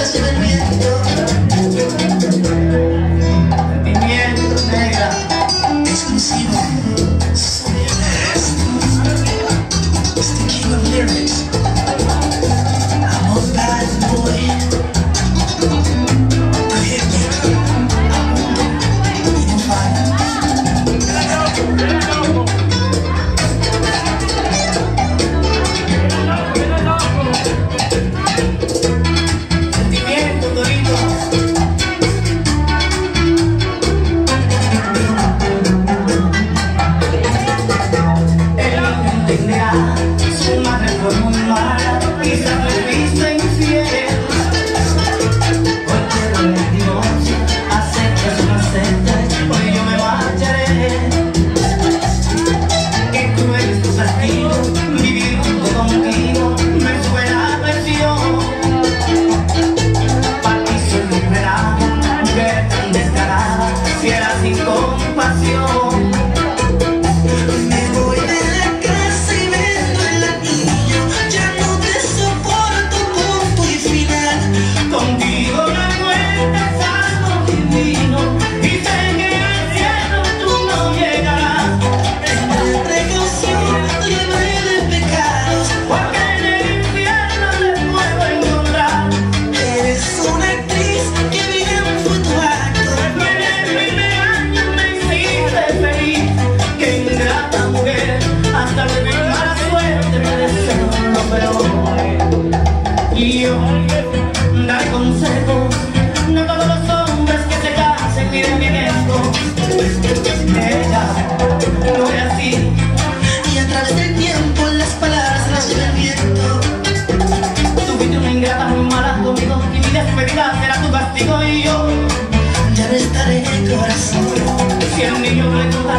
Cause you're the real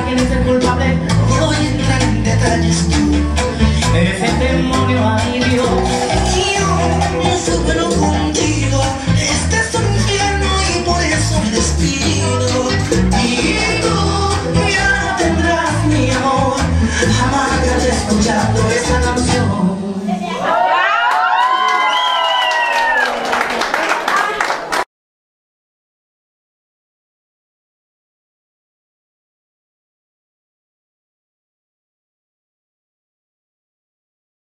quién es el culpable. Voy a entrar en detalles tú